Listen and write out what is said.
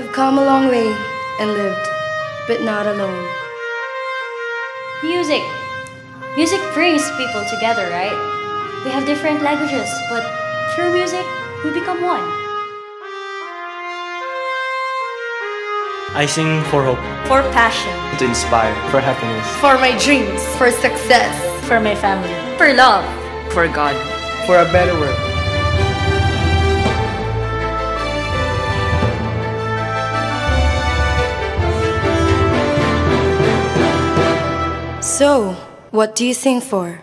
I've come a long way and lived, but not alone. Music. Music brings people together, right? We have different languages, but through music, we become one. I sing for hope, For passion, to inspire, for happiness. For my dreams, for success. for my family, for love. for God. for a better world. So, what do you sing for?